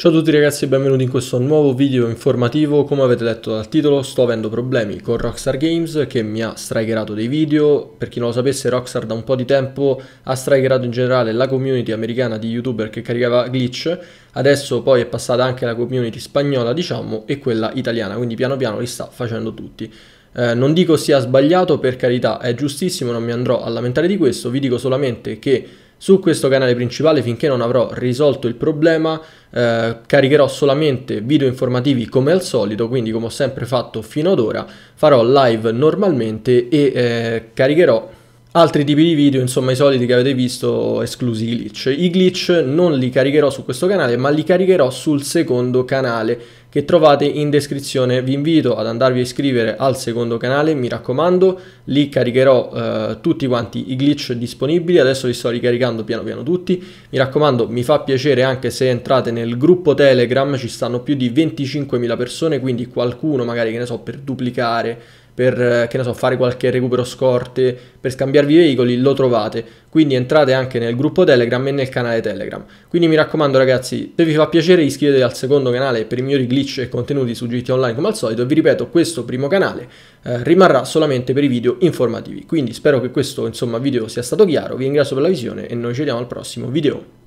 Ciao a tutti ragazzi e benvenuti in questo nuovo video informativo. Come avete letto dal titolo sto avendo problemi con Rockstar Games che mi ha strikerato dei video. Per chi non lo sapesse Rockstar da un po' di tempo ha strikerato in generale la community americana di youtuber che caricava glitch. Adesso poi è passata anche la community spagnola diciamo e quella italiana quindi piano piano li sta facendo tutti. Eh, non dico sia sbagliato per carità è giustissimo non mi andrò a lamentare di questo vi dico solamente che su questo canale principale finché non avrò risolto il problema eh, caricherò solamente video informativi come al solito, quindi come ho sempre fatto fino ad ora, farò live normalmente e eh, caricherò altri tipi di video, insomma i soliti che avete visto esclusi i glitch. I glitch non li caricherò su questo canale, ma li caricherò sul secondo canale che trovate in descrizione. Vi invito ad andarvi a iscrivere al secondo canale, mi raccomando, lì caricherò eh, tutti quanti i glitch disponibili, adesso li sto ricaricando piano piano tutti. Mi raccomando, mi fa piacere anche se entrate nel gruppo Telegram, ci stanno più di 25.000 persone, quindi qualcuno magari che ne so per duplicare per eh, so, fare qualche recupero scorte, per scambiarvi veicoli, lo trovate. Quindi entrate anche nel gruppo Telegram e nel canale Telegram. Quindi mi raccomando ragazzi, se vi fa piacere iscrivetevi al secondo canale per i migliori glitch e contenuti su GT Online come al solito e vi ripeto, questo primo canale eh, rimarrà solamente per i video informativi. Quindi spero che questo insomma video sia stato chiaro, vi ringrazio per la visione e noi ci vediamo al prossimo video.